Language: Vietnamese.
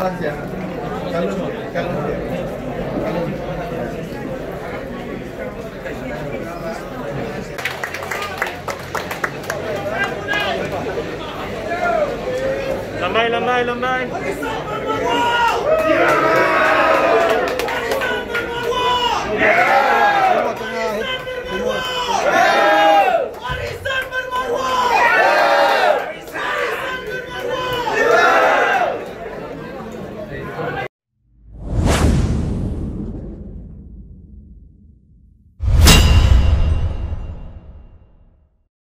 Gracias. Calum, calum. Calum. Lambay, lambay, lambay.